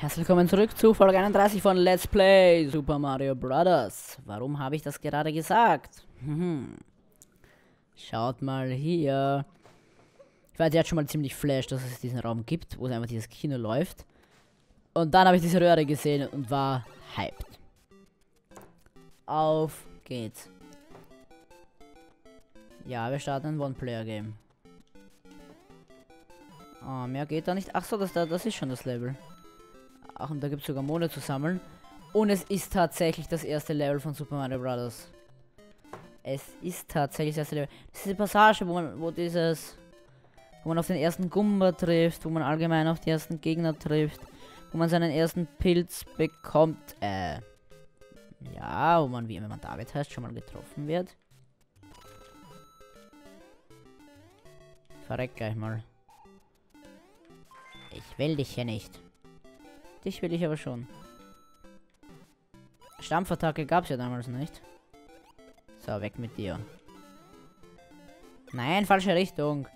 Herzlich willkommen zurück zu Folge 31 von Let's Play Super Mario Brothers. Warum habe ich das gerade gesagt? Hm. Schaut mal hier. Ich war jetzt schon mal ziemlich flash, dass es diesen Raum gibt, wo einfach dieses Kino läuft. Und dann habe ich diese Röhre gesehen und war hyped. Auf geht's. Ja, wir starten ein One-Player-Game. Oh, mehr geht da nicht. Ach so, das, das ist schon das Level. Ach, und da gibt es sogar Monde zu sammeln. Und es ist tatsächlich das erste Level von Super Mario Bros. Es ist tatsächlich das erste Level. Das ist die Passage, wo man, wo dieses, wo man auf den ersten Gumba trifft, wo man allgemein auf die ersten Gegner trifft, wo man seinen ersten Pilz bekommt. Äh, ja, wo man, wie wenn man David heißt, schon mal getroffen wird. Verreck gleich mal. Ich will dich hier nicht. Dich will ich aber schon. Stampfattacke gab es ja damals nicht. So, weg mit dir. Nein, falsche Richtung.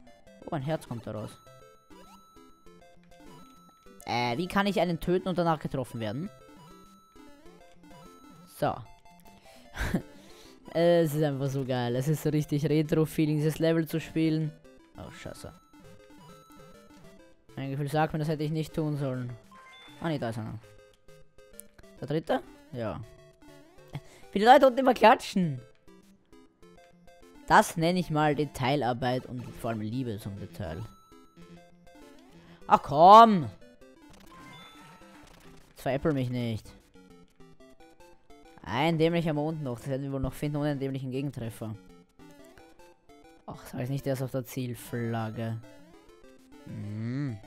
Oh, ein Herz kommt da raus. Äh, wie kann ich einen töten und danach getroffen werden? So. es ist einfach so geil. Es ist so richtig Retro-Feeling, dieses Level zu spielen. Oh, scheiße. Mein Gefühl sagt mir, das hätte ich nicht tun sollen. Ah ne, da ist einer. Der dritte? Ja. Wie die Leute unten immer klatschen. Das nenne ich mal Detailarbeit und vor allem Liebe zum Detail. Ach komm! Veräppel mich nicht. Ein dämlicher Mond noch. Das werden wir wohl noch finden ohne einen dämlichen Gegentreffer. Ach, sag ich nicht erst auf der Zielflagge. Hm.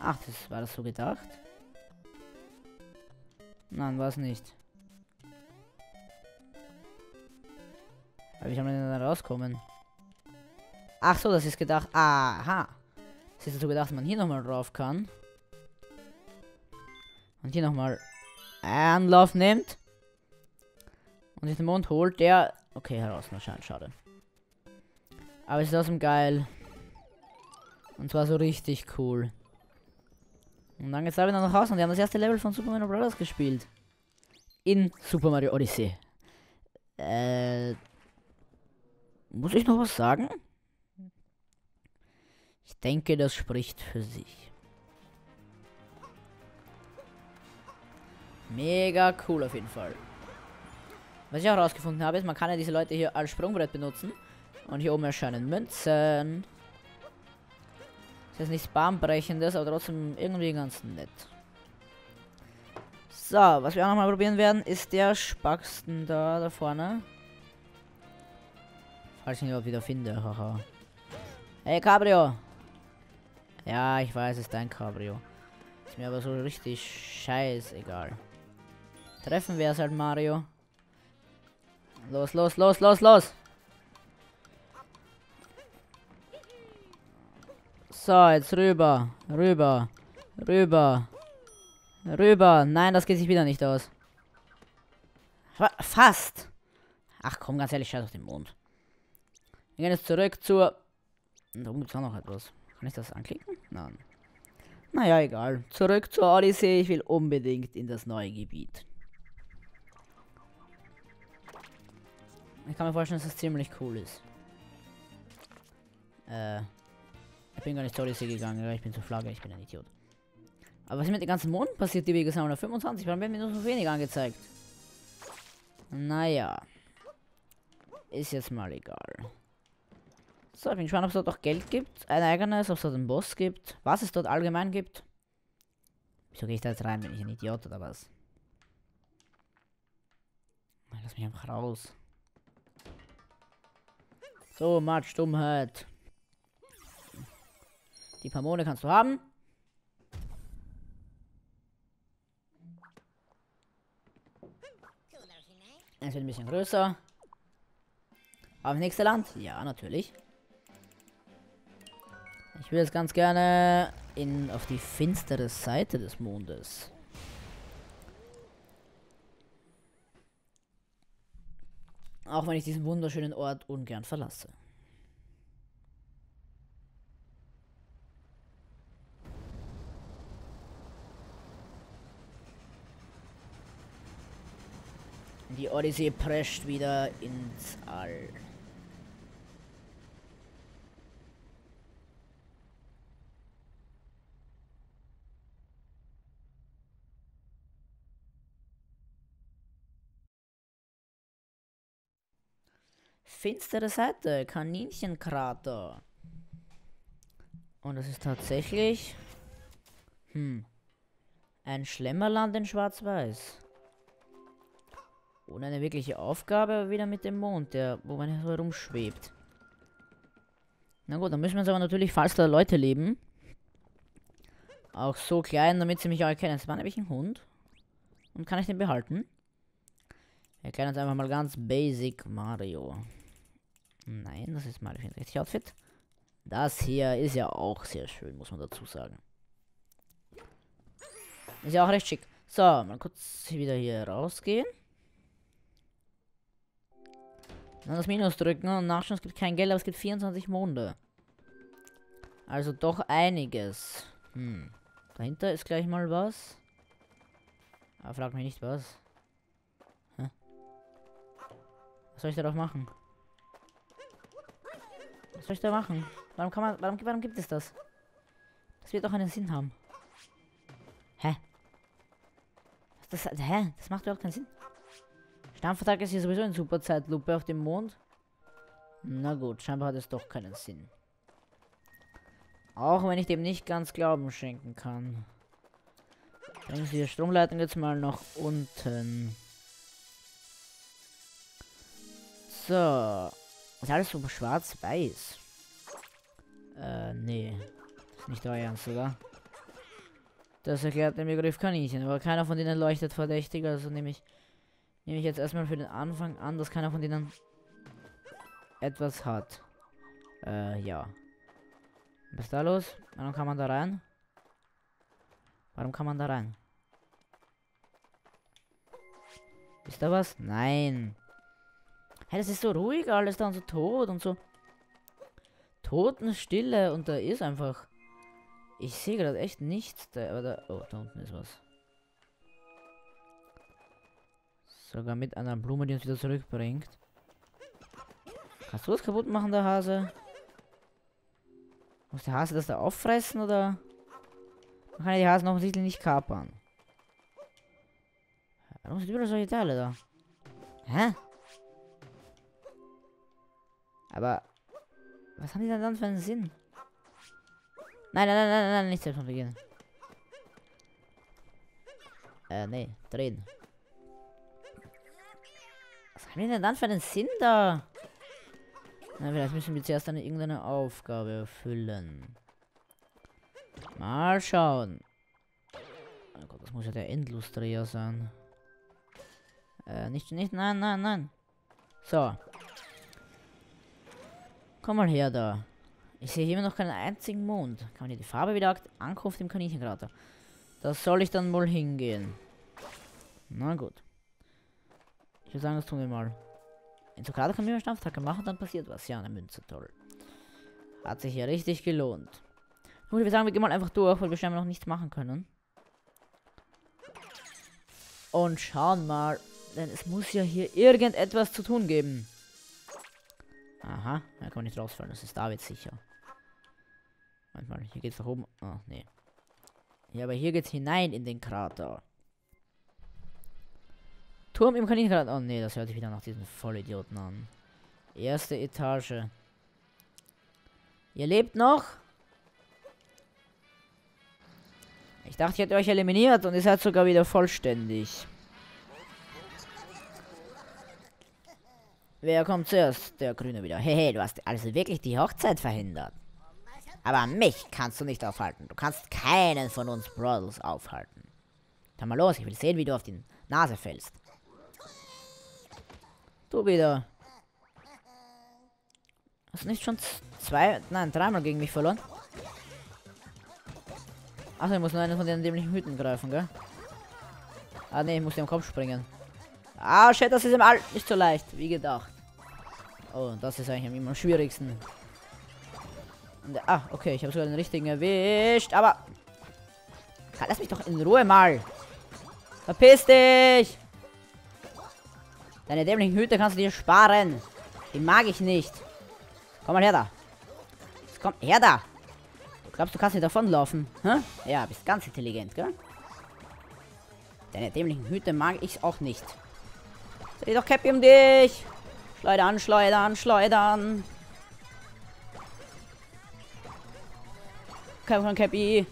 Ach, das war das so gedacht? Nein, war es nicht. Aber soll man denn da rauskommen? Ach so, das ist gedacht. Aha. Das ist so gedacht, dass man hier nochmal drauf kann. Und hier nochmal Anlauf nimmt. Und sich den Mond holt, der. Okay, heraus, wahrscheinlich, schade. Aber es ist trotzdem geil. Und zwar so richtig cool. Und dann geht's wieder nach Hause und wir haben das erste Level von Super Mario Bros. gespielt. In Super Mario Odyssey. Äh. Muss ich noch was sagen? Ich denke, das spricht für sich. Mega cool auf jeden Fall. Was ich auch herausgefunden habe, ist, man kann ja diese Leute hier als Sprungbrett benutzen. Und hier oben erscheinen Münzen. Das ist nichts bahnbrechendes, aber trotzdem irgendwie ganz nett. So, was wir auch nochmal probieren werden, ist der Spaxten da, da vorne. Falls ich ihn überhaupt wieder finde, haha. Hey, Cabrio! Ja, ich weiß, es ist dein Cabrio. Ist mir aber so richtig scheißegal. Treffen wir es halt, Mario. Los, los, los, los, los! So, jetzt rüber. Rüber. Rüber. Rüber. Nein, das geht sich wieder nicht aus. Fast. Ach komm, ganz ehrlich, scheiß auf den Mond. Wir gehen jetzt zurück zur... Da oben gibt es auch noch etwas. Kann ich das anklicken? Nein. Naja, egal. Zurück zur Odyssee. Ich will unbedingt in das neue Gebiet. Ich kann mir vorstellen, dass das ziemlich cool ist. Äh... Bin gar nicht zur Odyssee gegangen, ich bin zur Flagge, ich bin ein Idiot. Aber was ist mit den ganzen Monden passiert, die wir gesammelt haben? 25, warum werden mir nur so wenig angezeigt? Naja. Ist jetzt mal egal. So, ich bin gespannt, ob es dort auch Geld gibt. Ein eigenes, ob es dort einen Boss gibt. Was es dort allgemein gibt. Wieso gehe ich da jetzt rein? Bin ich ein Idiot oder was? Lass mich einfach raus. So, Matsch, Dummheit. Die Pamone kannst du haben. Es wird ein bisschen größer. Auf nächste Land? Ja, natürlich. Ich will jetzt ganz gerne in, auf die finstere Seite des Mondes. Auch wenn ich diesen wunderschönen Ort ungern verlasse. Die Odyssee prescht wieder ins All. Finstere Seite, Kaninchenkrater. Und das ist tatsächlich... Hm. Ein Schlemmerland in Schwarz-Weiß. Ohne eine wirkliche Aufgabe, wieder mit dem Mond, der, wo man herumschwebt. Na gut, dann müssen wir uns aber natürlich, falls da Leute leben, auch so klein, damit sie mich auch erkennen. Das war nämlich ein Hund. Und kann ich den behalten? Wir erklären uns einfach mal ganz basic Mario. Nein, das ist Mario 64 Outfit. Das hier ist ja auch sehr schön, muss man dazu sagen. Ist ja auch recht schick. So, mal kurz wieder hier rausgehen. Dann das Minus drücken und nachschauen, es gibt kein Geld, aber es gibt 24 Monde. Also doch einiges. Hm. Dahinter ist gleich mal was. Aber frag mich nicht was. Hä? Was soll ich darauf machen? Was soll ich da machen? Warum kann man. Warum, warum gibt es das? Das wird doch einen Sinn haben. Hä? Das, hä? Das macht überhaupt keinen Sinn. Sternvertrag ist hier sowieso eine super Zeitlupe auf dem Mond. Na gut, scheinbar hat es doch keinen Sinn. Auch wenn ich dem nicht ganz Glauben schenken kann. Bringen Sie die Stromleitung jetzt mal nach unten. So. Ist alles so schwarz-weiß? Äh, nee. Ist nicht euer Ernst, oder? Das erklärt den Begriff Kaninchen, aber keiner von denen leuchtet verdächtig, also nehme ich Nehme ich jetzt erstmal für den Anfang an, dass keiner von denen etwas hat. Äh, ja. Was ist da los? Warum kann man da rein? Warum kann man da rein? Ist da was? Nein. Hey, das ist so ruhig alles da und so tot und so. Totenstille und da ist einfach. Ich sehe gerade echt nichts. Da, aber da, oh, da unten ist was. Sogar mit einer Blume, die uns wieder zurückbringt. Kannst du das kaputt machen, der Hase? Muss der Hase das da auffressen, oder? Man kann ja die Hasen offensichtlich nicht kapern. Warum sind überall solche Teile da? Hä? Aber... Was haben die denn dann für einen Sinn? Nein, nein, nein, nein, nein, nicht selbst beginnen. Äh, nee, drehen. Haben denn dann für einen Sinn da? Na, vielleicht müssen wir zuerst eine irgendeine Aufgabe erfüllen. Mal schauen. Oh Gott, das muss ja der Endlosdreher sein. Äh, nicht, nicht, nein, nein, nein. So. Komm mal her da. Ich sehe immer noch keinen einzigen Mond. Kann man hier die Farbe wieder Ankunft im Kaninchenkrater. Da soll ich dann wohl hingehen. Na gut. Würde sagen, das tun wir mal. In Sokrate kann man eine Stampfattacke machen, dann passiert was. Ja, eine Münze, toll. Hat sich ja richtig gelohnt. Gut, wir sagen, wir gehen mal einfach durch, weil wir scheinbar noch nichts machen können. Und schauen mal, denn es muss ja hier irgendetwas zu tun geben. Aha, da kann man nicht rausfallen, das ist David sicher. Manchmal, hier geht's nach oben. Oh, nee. Ja, aber hier geht's hinein in den Krater. Turm im Kaninchengrad. Oh nee, das hört sich wieder nach diesen Vollidioten an. Erste Etage. Ihr lebt noch? Ich dachte, ich hätte euch eliminiert und ihr seid sogar wieder vollständig. Wer kommt zuerst? Der Grüne wieder. Hehe, du hast also wirklich die Hochzeit verhindert. Aber mich kannst du nicht aufhalten. Du kannst keinen von uns Brothers aufhalten. Komm mal los, ich will sehen, wie du auf die Nase fällst. Du wieder. Hast du nicht schon zwei, nein, dreimal gegen mich verloren? Ach, ich muss nur einen von den dämlichen Hüten greifen, gell? Ah, ne, ich muss am Kopf springen. Ah, shit, das ist im All nicht so leicht, wie gedacht. Oh, das ist eigentlich immer am schwierigsten. Und, ah, okay, ich habe sogar den richtigen erwischt, aber... Lass mich doch in Ruhe mal. Verpiss dich! Deine dämlichen Hüte kannst du dir sparen. Die mag ich nicht. Komm mal her da. Komm her da. Du glaubst, du kannst nicht davonlaufen? Hä? Ja, bist ganz intelligent, gell? Deine dämlichen Hüte mag ich auch nicht. Dreh doch Cappy um dich. Schleudern, schleudern, schleudern. Komm schon, Cappy.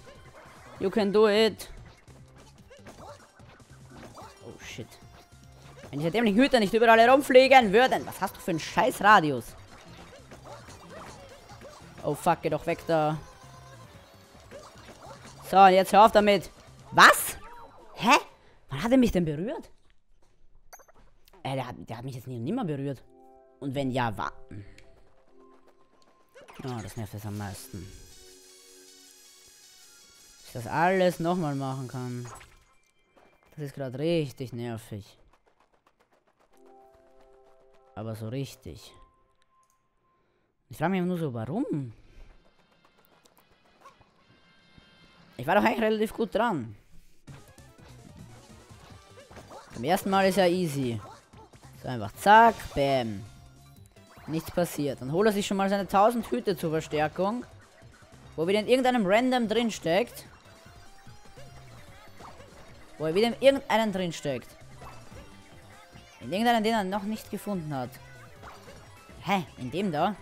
You can do it. Oh, shit. Wenn diese dämlichen Hüter nicht überall herumfliegen würden. Was hast du für einen scheiß Radius? Oh, fuck, geh doch weg da. So, jetzt hör auf damit. Was? Hä? Wann hat er mich denn berührt? Äh, der hat, der hat mich jetzt nie, nie mehr berührt. Und wenn ja, wann? Oh, das nervt es am meisten das alles nochmal machen kann. Das ist gerade richtig nervig. Aber so richtig. Ich frage mich nur so, warum? Ich war doch eigentlich relativ gut dran. Beim ersten Mal ist ja easy. So einfach zack, bam. Nichts passiert. Dann holt er sich schon mal seine 1000 Hüte zur Verstärkung. Wo wieder in irgendeinem Random drin steckt. Wo er wieder in irgendeinen drin steckt. In irgendeinen, den er noch nicht gefunden hat. Hä? In dem da?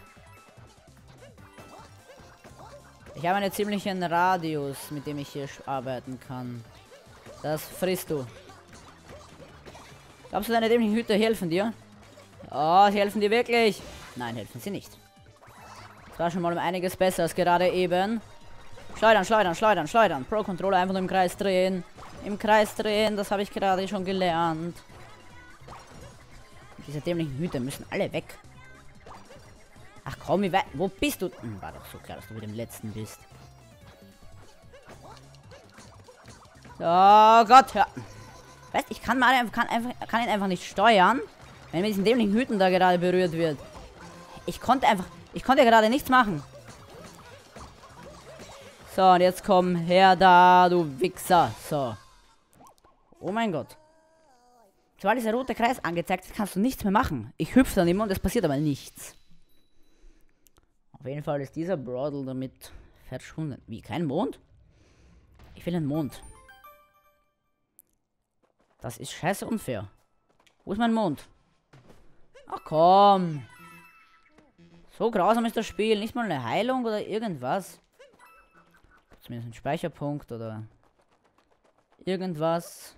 Ich habe einen ziemlichen Radius, mit dem ich hier arbeiten kann. Das frisst du. Glaubst du, deine dämlichen Hüter helfen dir? Oh, sie helfen dir wirklich. Nein, helfen sie nicht. Das war schon mal um einiges besser als gerade eben. Schleudern, schleudern, schleudern, schleudern. Pro-Controller einfach nur im Kreis drehen. Im Kreis drehen, das habe ich gerade schon gelernt. Diese dämlichen Hüte müssen alle weg. Ach komm, wie weit. Wo bist du? Hm, war doch so klar, dass du mit dem letzten bist. Oh Gott, ja. Weißt ich kann, mal, kann, einfach, kann ihn einfach nicht steuern, wenn mit diesen dämlichen Hüten da gerade berührt wird. Ich konnte einfach. Ich konnte gerade nichts machen. So, und jetzt komm her da, du Wichser. So. Oh mein Gott. Sobald dieser rote Kreis angezeigt ist, kannst du nichts mehr machen. Ich hüpfe dann immer und es passiert aber nichts. Auf jeden Fall ist dieser Brodel damit verschwunden. Wie, kein Mond? Ich will einen Mond. Das ist scheiße unfair. Wo ist mein Mond? Ach komm. So grausam ist das Spiel. Nicht mal eine Heilung oder irgendwas. Zumindest ein Speicherpunkt oder irgendwas.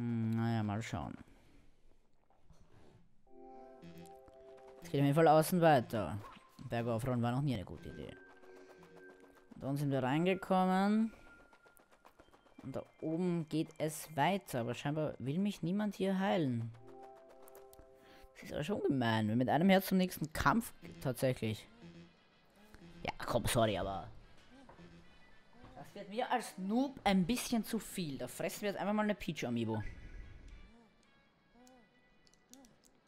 Hm, naja, mal schauen. Es geht auf jeden Fall außen weiter. Bergaufrollen war noch nie eine gute Idee. Dann sind wir reingekommen. Und da oben geht es weiter. Aber scheinbar will mich niemand hier heilen. Das ist aber schon gemein. Mit einem Herz zum nächsten Kampf tatsächlich. Ja, komm, sorry, aber wird mir als Noob ein bisschen zu viel. Da fressen wir jetzt einfach mal eine Peach Amiibo.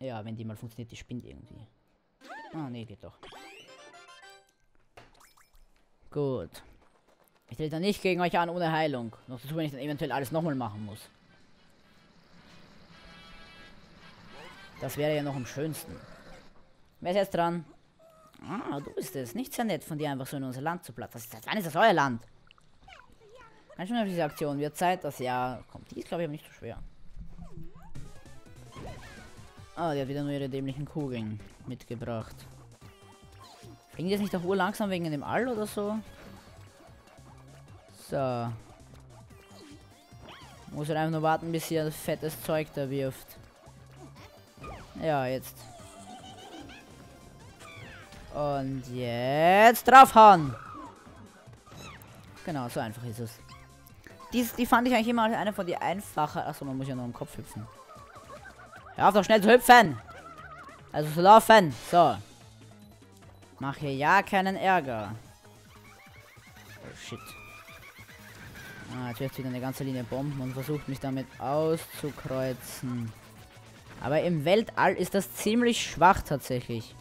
Ja, wenn die mal funktioniert, die spinnt irgendwie. Ah, nee, geht doch. Gut. Ich trete nicht gegen euch an ohne Heilung. Noch dazu, wenn ich dann eventuell alles nochmal machen muss. Das wäre ja noch am schönsten. Wer ist jetzt dran? Ah, du bist es. Nicht sehr nett von dir, einfach so in unser Land zu platzen. Wann ist das euer Land? Kann schon auf diese Aktion. Wird Zeit, das ja kommt. Die ist, glaube ich, nicht so schwer. Ah, die hat wieder nur ihre dämlichen Kugeln mitgebracht. Fliegen die jetzt nicht doch langsam wegen dem All oder so? So. Muss halt einfach nur warten, bis ein fettes Zeug da wirft. Ja, jetzt. Und jetzt draufhauen. Genau, so einfach ist es. Dies, die fand ich eigentlich immer eine von die einfacher. Achso, man muss ja nur im Kopf hüpfen. Hör auf doch schnell zu hüpfen. Also zu laufen. So. Mach hier ja keinen Ärger. Oh shit. Ah, jetzt wird wieder eine ganze Linie Bomben und versucht mich damit auszukreuzen. Aber im Weltall ist das ziemlich schwach tatsächlich.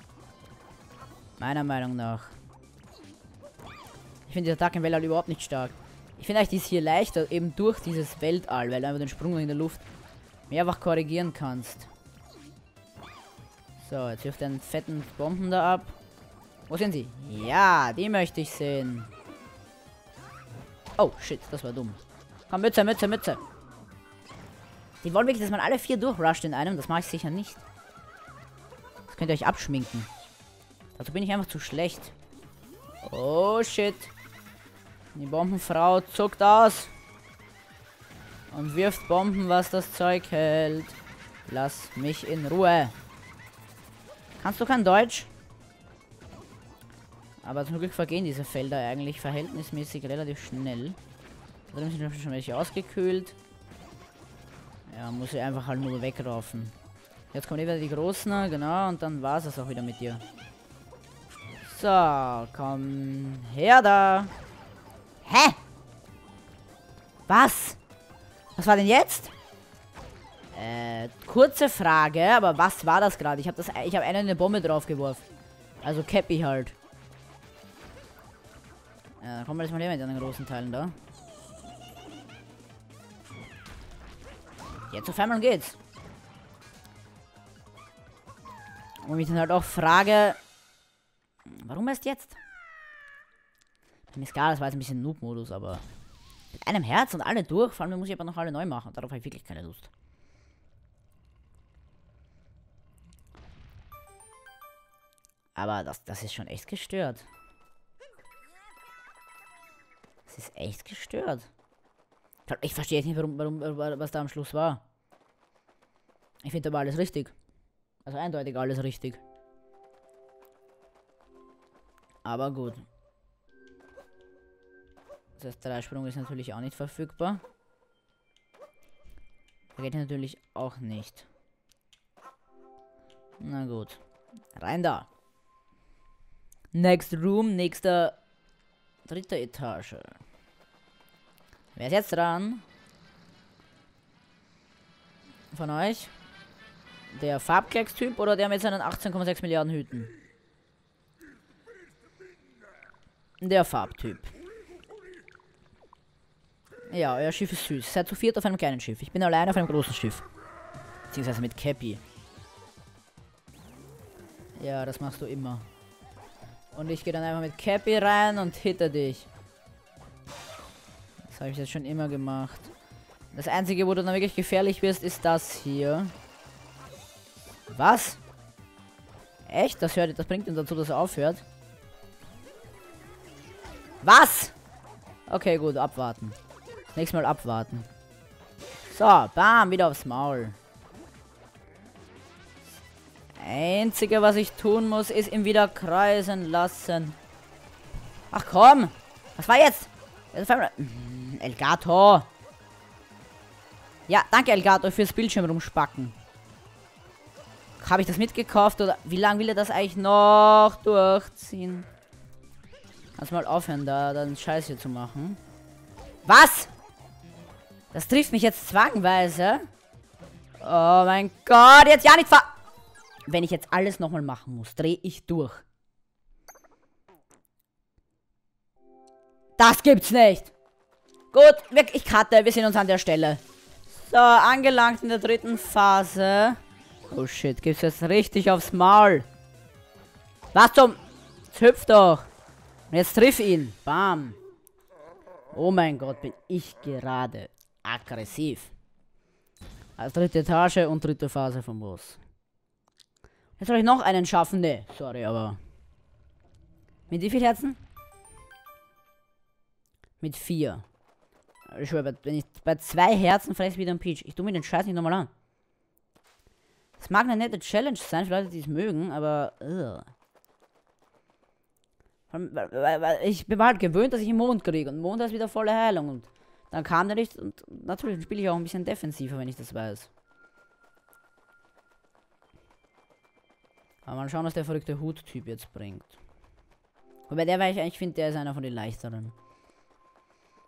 Meiner Meinung nach. Ich finde die Attacke im Weltall überhaupt nicht stark. Ich finde eigentlich, ist hier leichter, eben durch dieses Weltall, weil du einfach den Sprung in der Luft Mich einfach korrigieren kannst. So, jetzt wirft den fetten Bomben da ab. Wo sind sie? Ja, die möchte ich sehen. Oh, shit, das war dumm. Komm, Mütze, Mütze, Mütze. Die wollen wirklich, dass man alle vier durchrusht in einem. Das mache ich sicher nicht. Das könnt ihr euch abschminken. Dazu bin ich einfach zu schlecht. Oh, shit. Die Bombenfrau zuckt aus. Und wirft Bomben, was das Zeug hält. Lass mich in Ruhe. Kannst du kein Deutsch? Aber zum Glück vergehen diese Felder eigentlich verhältnismäßig relativ schnell. Da drin sind schon welche ausgekühlt. Ja, muss ich einfach halt nur wegraufen. Jetzt kommen wieder die Großen, genau, und dann war es auch wieder mit dir. So, komm her da. Hä? Was? Was war denn jetzt? Äh, kurze Frage, aber was war das gerade? Ich habe ich habe eine Bombe draufgeworfen. Also Cappy halt. Ja, dann kommen wir jetzt mal her mit den großen Teilen da. Jetzt auf einmal geht's. Und mich dann halt auch frage, warum erst jetzt? Mir ist klar, das war jetzt ein bisschen Noob-Modus, aber mit einem Herz und alle durch, vor allem muss ich aber noch alle neu machen. Darauf habe ich wirklich keine Lust. Aber das, das ist schon echt gestört. Das ist echt gestört. Ich verstehe jetzt nicht, warum, warum, was da am Schluss war. Ich finde aber alles richtig. Also eindeutig alles richtig. Aber gut. Das heißt, Dreisprung ist natürlich auch nicht verfügbar. Geht natürlich auch nicht. Na gut. Rein da. Next Room, nächster dritte Etage. Wer ist jetzt dran? Von euch? Der Farbklecks-Typ oder der mit seinen 18,6 Milliarden Hüten? Der Farbtyp. Ja, euer Schiff ist süß. Seid zu viert auf einem kleinen Schiff. Ich bin alleine auf einem großen Schiff. Beziehungsweise mit Cappy. Ja, das machst du immer. Und ich gehe dann einfach mit Cappy rein und hitte dich. Das habe ich jetzt schon immer gemacht. Das einzige, wo du dann wirklich gefährlich wirst, ist das hier. Was? Echt? Das, hört, das bringt ihn dazu, dass er aufhört. Was? Okay, gut, abwarten. Nächstes Mal abwarten. So, bam, wieder aufs Maul. Einzige, was ich tun muss, ist ihn wieder kreisen lassen. Ach komm! Was war jetzt? Hm, Elgato! Ja, danke Elgato fürs Bildschirm rumspacken. Habe ich das mitgekauft oder wie lange will er das eigentlich noch durchziehen? Kannst mal aufhören, da dann Scheiß hier zu machen. Was? Das trifft mich jetzt zwangweise. Oh mein Gott, jetzt ja nicht ver... Wenn ich jetzt alles nochmal machen muss, drehe ich durch. Das gibt's nicht. Gut, ich cutte. Wir sehen uns an der Stelle. So, angelangt in der dritten Phase. Oh shit, gibt's jetzt richtig aufs Maul. Was zum... Jetzt hüpf doch. Und jetzt triff ihn. Bam. Oh mein Gott, bin ich gerade aggressiv. Als dritte Etage und dritte Phase vom Boss. Jetzt soll ich noch einen schaffen. Ne, sorry, aber. Mit wie viel Herzen? Mit vier. Ich schwöre, wenn ich bei zwei Herzen fresse wieder ein Peach. Ich tue mir den Scheiß nicht nochmal an. Es mag eine nette Challenge sein für Leute, die es mögen, aber. Ugh. Ich bin halt gewöhnt, dass ich einen Mond kriege. Und Mond ist wieder volle Heilung. Und dann kam der nicht. Und natürlich spiele ich auch ein bisschen defensiver, wenn ich das weiß. Aber mal schauen, was der verrückte Hut-Typ jetzt bringt. Wobei der, weil ich eigentlich finde, der ist einer von den leichteren.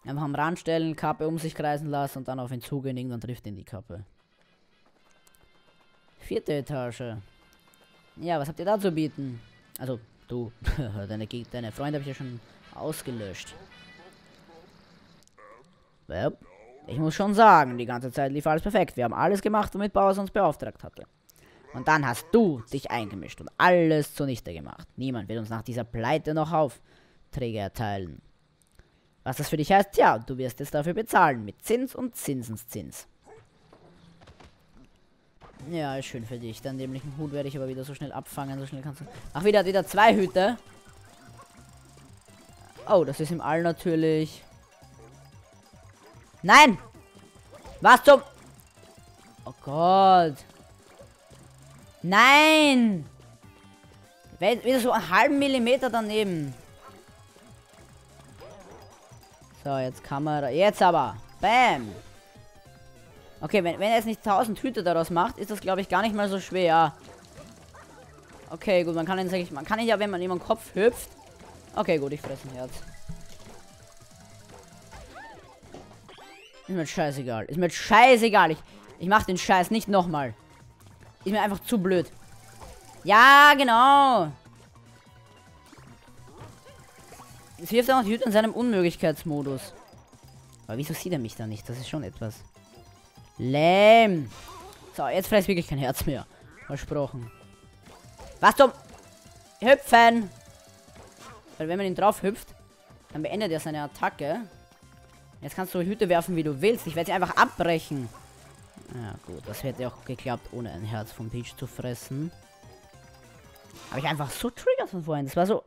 Einfach am Rand stellen, Kappe um sich kreisen lassen und dann auf ihn zugehen, irgendwann trifft ihn die Kappe. Vierte Etage. Ja, was habt ihr da zu bieten? Also, du, deine, deine Freunde habe ich ja schon ausgelöscht. Ich muss schon sagen, die ganze Zeit lief alles perfekt. Wir haben alles gemacht, womit Bowser uns beauftragt hatte. Und dann hast du dich eingemischt und alles zunichte gemacht. Niemand wird uns nach dieser Pleite noch Aufträge erteilen. Was das für dich heißt? Ja, du wirst es dafür bezahlen. Mit Zins und Zinsenszins. Ja, ist schön für dich. Dann dämlichen Hut werde ich aber wieder so schnell abfangen. So schnell kannst du. Ach, wieder, wieder zwei Hüte. Oh, das ist im All natürlich. Nein! Was zum... Oh Gott. Nein! Wieder so einen halben Millimeter daneben. So, jetzt Kamera. Jetzt aber. Bam. Okay, wenn, wenn er jetzt nicht 1000 Hüte daraus macht, ist das, glaube ich, gar nicht mal so schwer. Okay, gut, man kann ihn, sag ich, man kann ihn ja, wenn man ihm den Kopf hüpft. Okay, gut, ich fresse ein Herz. Ist mir scheißegal. Ist mir scheißegal. Ich, ich mach den Scheiß nicht nochmal. Ist mir einfach zu blöd. Ja, genau. Jetzt wirft er noch in seinem Unmöglichkeitsmodus. Aber wieso sieht er mich da nicht? Das ist schon etwas. Lähm. So, jetzt vielleicht wirklich kein Herz mehr. Versprochen. Was zum... Hüpfen. Weil wenn man ihn drauf hüpft, dann beendet er seine Attacke. Jetzt kannst du Hüte werfen, wie du willst. Ich werde sie einfach abbrechen. Ja, gut. Das hätte auch geklappt, ohne ein Herz vom Peach zu fressen. Habe ich einfach so triggert von vorhin. Das war so...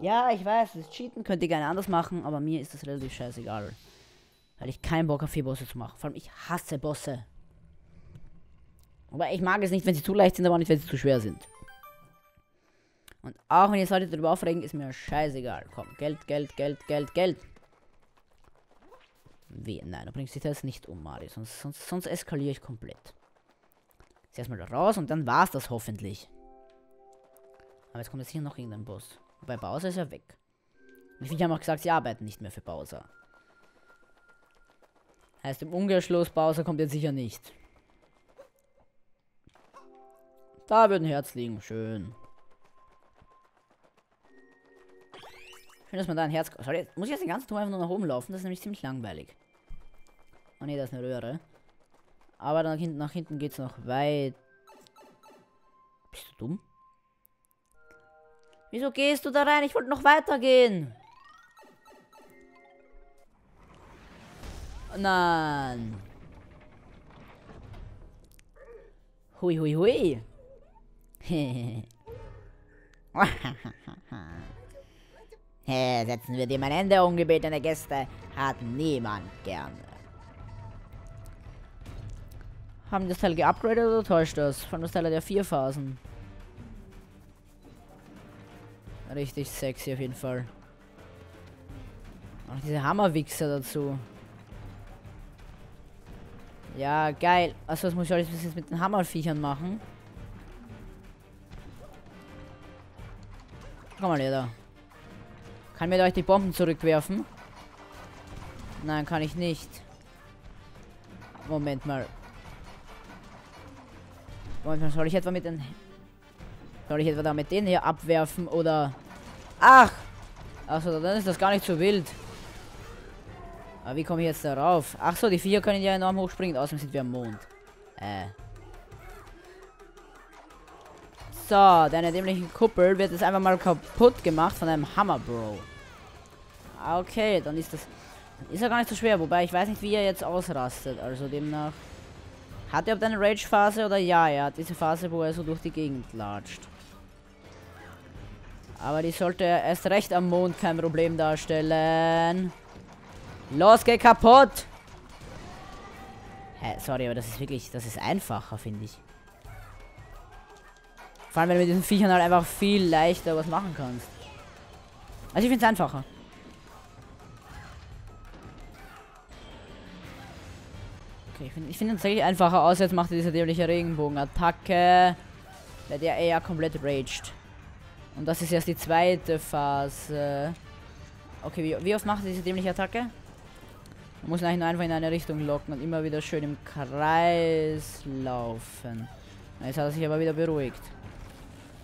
Ja, ich weiß, das Cheaten könnte ich gerne anders machen, aber mir ist das relativ scheißegal. Weil ich keinen Bock habe, vier Bosse zu machen. Vor allem, ich hasse Bosse. Aber ich mag es nicht, wenn sie zu leicht sind, aber auch nicht, wenn sie zu schwer sind. Und auch wenn ihr solltet darüber aufregen, ist mir scheißegal. Komm, Geld, Geld, Geld, Geld, Geld. Wie? Nein, du bringst dich das nicht um, Mario. Sonst, sonst, sonst eskaliere ich komplett. Jetzt erstmal da raus und dann war es das hoffentlich. Aber jetzt kommt jetzt hier noch irgendein Boss. Wobei Bowser ist ja weg. Und ich habe auch gesagt, sie arbeiten nicht mehr für Bowser. Heißt im Umkehrschluss, Bowser kommt jetzt sicher nicht. Da wird ein Herz liegen. Schön. Schön, dass man da ein Herz... Sorry, muss ich jetzt den ganzen Tour einfach nur nach oben laufen? Das ist nämlich ziemlich langweilig. Oh ne, da ist eine Röhre. Aber dann hinten, nach hinten geht es noch weit. Bist du dumm? Wieso gehst du da rein? Ich wollte noch weitergehen. Nein. Hui, hui, hui. Setzen wir dem ein Ende, ungebetene Gäste. Hat niemand gerne. Haben das Teil geupgradet oder täuscht das? Von das Teil ja vier Phasen. Richtig sexy auf jeden Fall. Auch diese Hammerwichser dazu. Ja, geil. Achso, das muss ich alles jetzt mit den Hammerviechern machen. Komm mal her da. Kann mir euch die Bomben zurückwerfen? Nein, kann ich nicht. Moment mal. Moment mal, soll ich etwa mit den soll ich etwa da mit denen hier abwerfen oder... Ach! Achso, dann ist das gar nicht so wild. Aber wie komme ich jetzt darauf? Ach so, die vier können ja enorm hoch springen. Außerdem sind wir am Mond. Äh. So, deine dämliche Kuppel wird jetzt einfach mal kaputt gemacht von einem Hammer, Bro. Okay, dann ist das... Ist ja gar nicht so schwer, wobei ich weiß nicht, wie er jetzt ausrastet. Also demnach... Hat er eine Rage-Phase oder ja, er hat diese Phase, wo er so durch die Gegend latscht. Aber die sollte erst recht am Mond kein Problem darstellen. Los, geh kaputt! Hä, sorry, aber das ist wirklich, das ist einfacher, finde ich. Vor allem, wenn du mit diesen Viechern halt einfach viel leichter was machen kannst. Also ich finde es einfacher. Okay, ich finde ich find es tatsächlich einfacher aus. Jetzt macht er diese dämliche Regenbogen-Attacke. Weil der eher komplett raged. Und das ist erst die zweite Phase. Okay, wie, wie oft macht er diese dämliche Attacke? Man muss ihn einfach in eine Richtung locken und immer wieder schön im Kreis laufen. Jetzt hat er sich aber wieder beruhigt.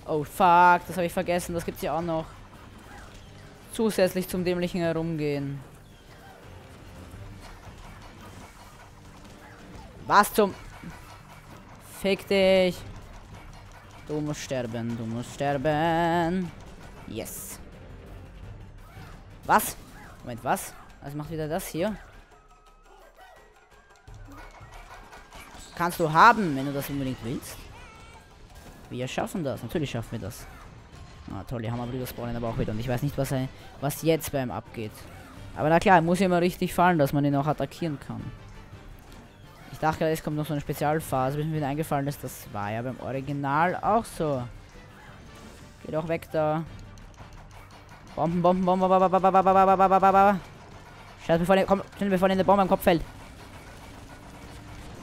Oh, fuck, das habe ich vergessen. Das gibt es ja auch noch. Zusätzlich zum dämlichen Herumgehen. Was zum... Fick dich. Du musst sterben, du musst sterben. Yes. Was? Moment, was? Was macht wieder das hier? Kannst du haben, wenn du das unbedingt willst. Wir schaffen das. Natürlich schaffen wir das. Ah, toll, die Hammerbrüder spawnen aber auch wieder. Und ich weiß nicht, was, er, was jetzt bei ihm abgeht. Aber na klar, muss ja immer richtig fallen, dass man ihn auch attackieren kann. Ich dachte, es kommt noch so eine Spezialphase, bis mir wieder eingefallen ist. Das war ja beim Original auch so. Geh doch weg da. Bomben, Bomben, Bomben, Bomben, Scheiße, bevor der, komm, schnell, bevor der eine Bombe am Kopf fällt.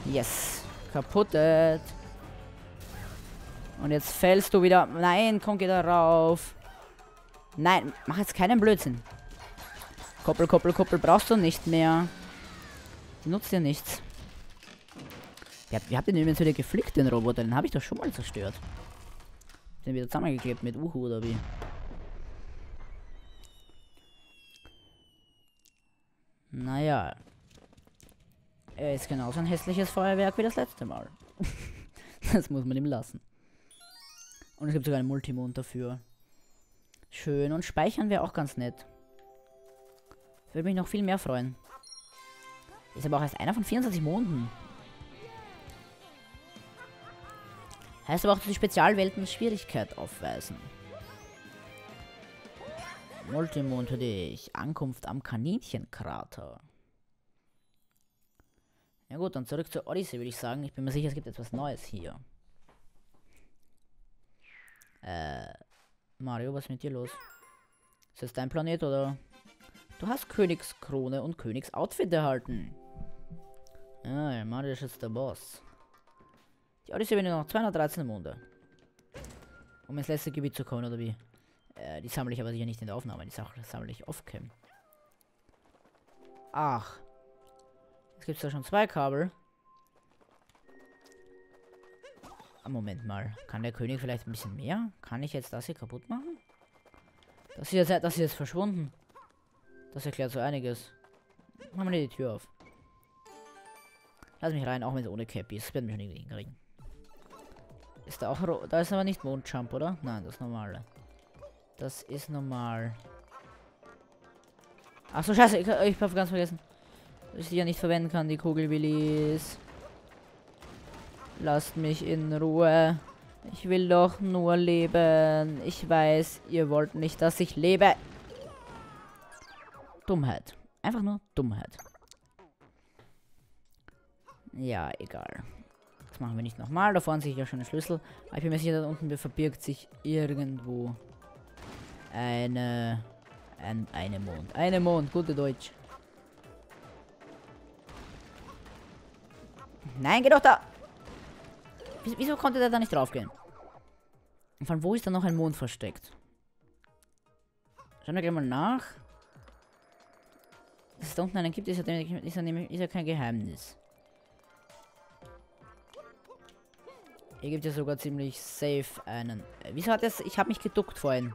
Yes. Kaputtet. Und jetzt fällst du wieder. Nein, komm, geh da rauf. Nein, mach jetzt keinen Blödsinn. Koppel, Koppel, Koppel brauchst du nicht mehr. Nutzt dir nichts. Ihr habt, ihr habt den übrigens wieder geflickt, den Roboter. Den habe ich doch schon mal zerstört. Den wieder zusammengeklebt mit Uhu oder wie? Naja. Er ist genauso ein hässliches Feuerwerk wie das letzte Mal. das muss man ihm lassen. Und es gibt sogar einen Multimond dafür. Schön. Und speichern wäre auch ganz nett. Würde mich noch viel mehr freuen. Ist aber auch erst einer von 24 Monden. Heißt aber auch, dass die Spezialwelten Schwierigkeit aufweisen. Multimond für dich. Ankunft am Kaninchenkrater. Ja gut, dann zurück zur Odyssey, würde ich sagen. Ich bin mir sicher, es gibt etwas Neues hier. Mario, was ist mit dir los? Ist das dein Planet oder? Du hast Königskrone und Königsoutfit erhalten. Ja, Mario ist jetzt der Boss. Die Odyssey bin noch 213 Monde. Um ins letzte Gebiet zu kommen, oder wie? Äh, die sammle ich aber sicher nicht in der Aufnahme. Die sammle ich off-cam. Ach. Jetzt gibt es da schon zwei Kabel. Moment mal. Kann der König vielleicht ein bisschen mehr? Kann ich jetzt das hier kaputt machen? Das hier, das hier ist verschwunden. Das erklärt so einiges. Machen wir die Tür auf. Lass mich rein, auch wenn es ohne Cappy ist. Das werden wir schon irgendwie hinkriegen. Ist da auch... Da ist aber nicht Mondjump, oder? Nein, das normale. Das ist normal. Ach so, scheiße. Ich, ich habe ganz vergessen. Dass ich die ja nicht verwenden kann, die Kugelwillis. Lasst mich in Ruhe. Ich will doch nur leben. Ich weiß, ihr wollt nicht, dass ich lebe. Dummheit. Einfach nur Dummheit. Ja, egal. Das machen wir nicht nochmal. Da vorne sehe ich ja schon einen Schlüssel. Aber ich bin mir sicher, da unten verbirgt sich irgendwo eine... Ein, eine Mond. Eine Mond, gute Deutsch. Nein, geh doch da! Wieso konnte der da nicht draufgehen? Und von wo ist da noch ein Mond versteckt? Schauen wir gleich mal nach. Dass es da unten einen gibt, ist ja, ist ja, ist ja kein Geheimnis. Hier gibt es ja sogar ziemlich safe einen. Äh, wieso hat es... Ich habe mich geduckt vorhin.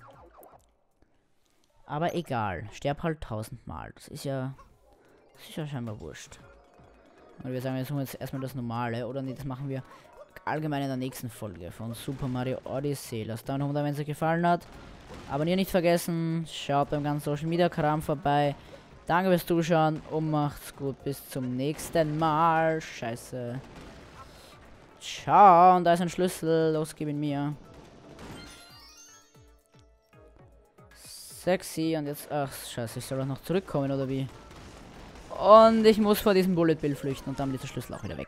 Aber egal. Sterb halt tausendmal. Das ist ja... Das ist ja scheinbar wurscht. Und wir sagen, wir suchen jetzt erstmal das Normale. Oder nee, das machen wir allgemein in der nächsten Folge von Super Mario Odyssey. Lasst Daumen hoch wenn es euch gefallen hat. Abonnieren nicht vergessen. Schaut beim ganzen Social Media Kram vorbei. Danke fürs Zuschauen und macht's gut. Bis zum nächsten Mal. Scheiße. Ciao. Und da ist ein Schlüssel. Los, gib ihn mir. Sexy. Und jetzt... Ach, scheiße. Ich soll auch noch zurückkommen, oder wie? Und ich muss vor diesem Bullet Bill flüchten. Und dann wird der Schlüssel auch wieder weg.